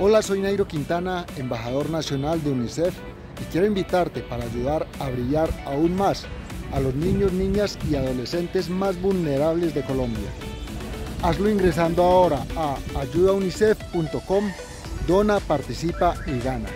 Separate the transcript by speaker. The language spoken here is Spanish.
Speaker 1: Hola, soy Nairo Quintana, embajador nacional de UNICEF y quiero invitarte para ayudar a brillar aún más a los niños, niñas y adolescentes más vulnerables de Colombia. Hazlo ingresando ahora a ayudaunicef.com, dona, participa y gana.